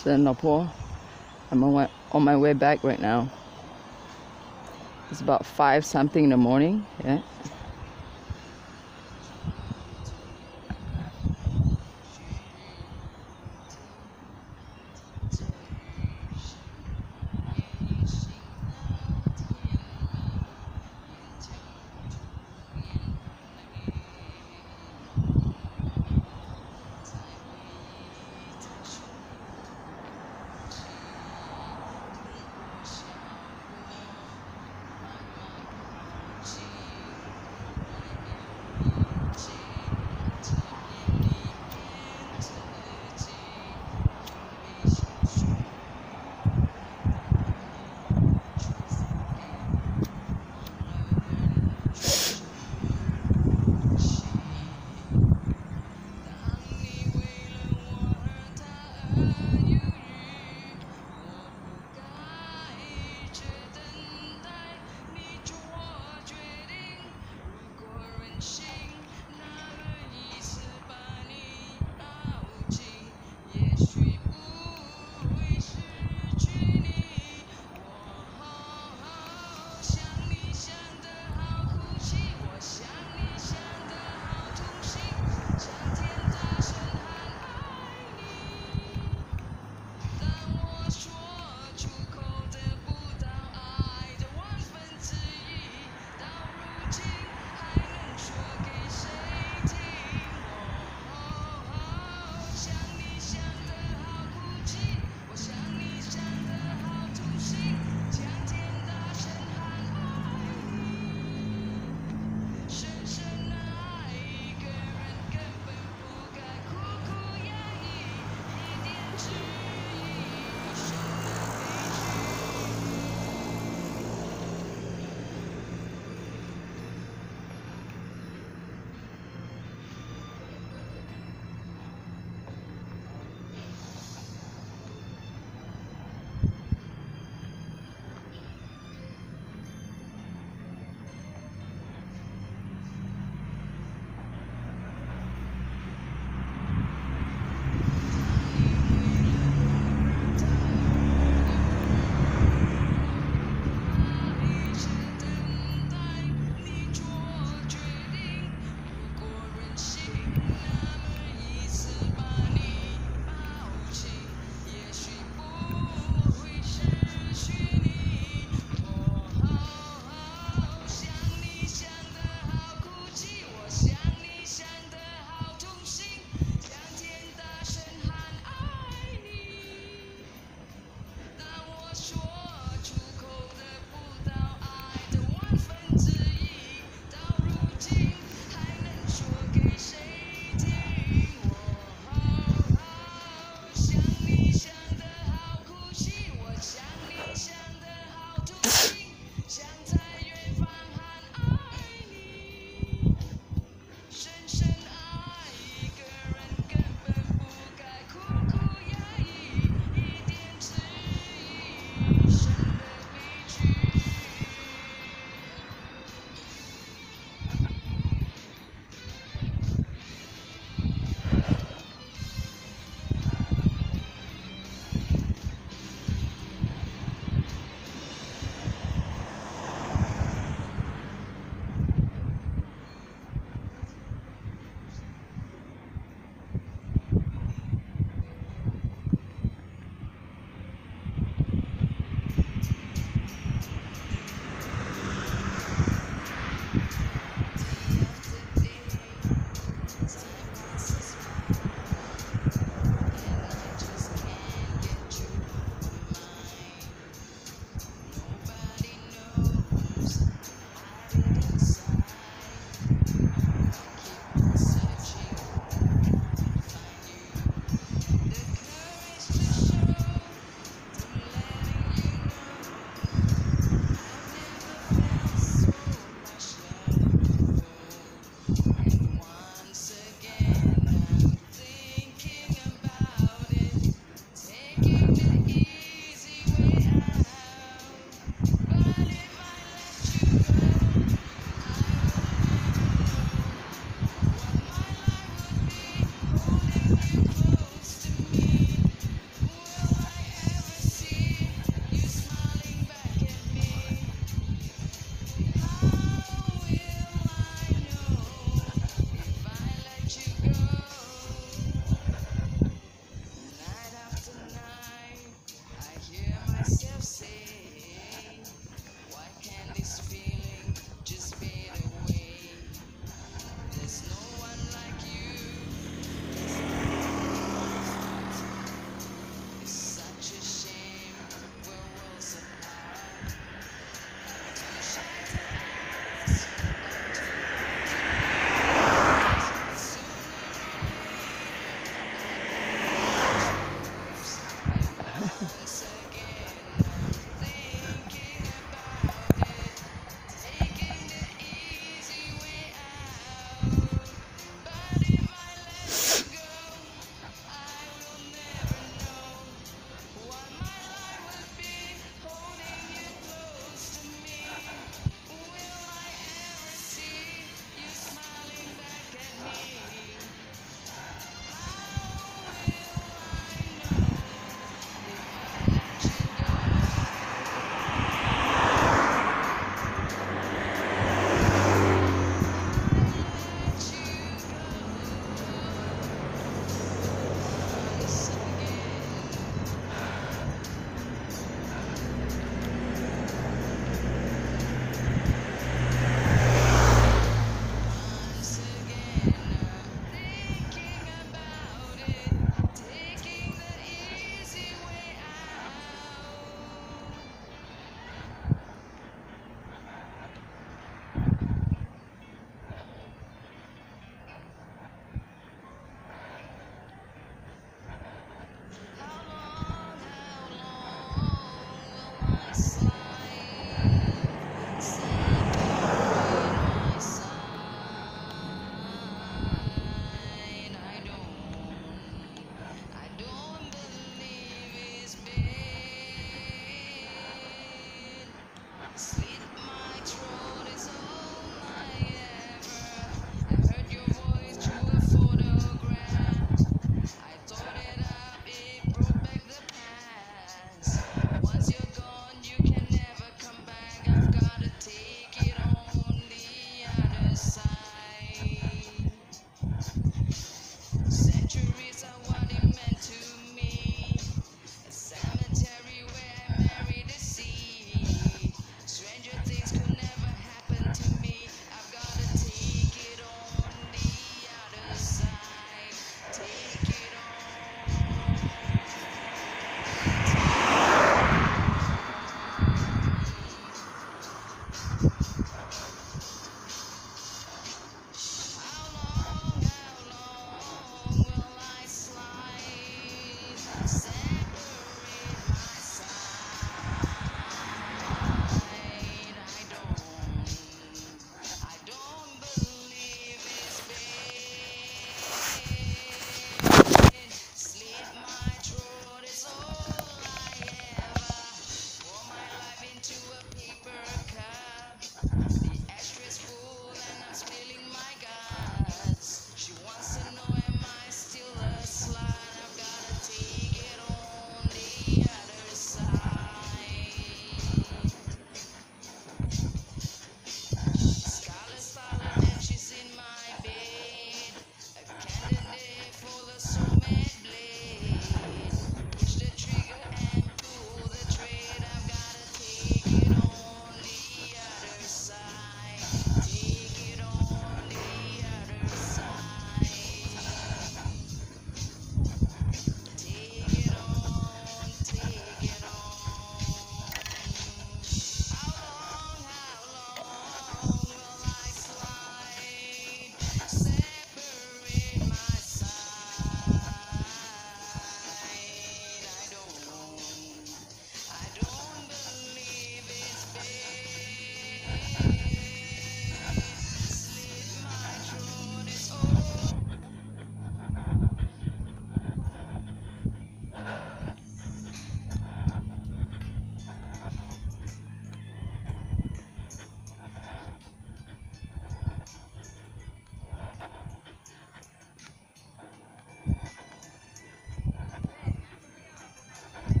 Singapore. I'm on my way back right now. It's about five something in the morning. Yeah.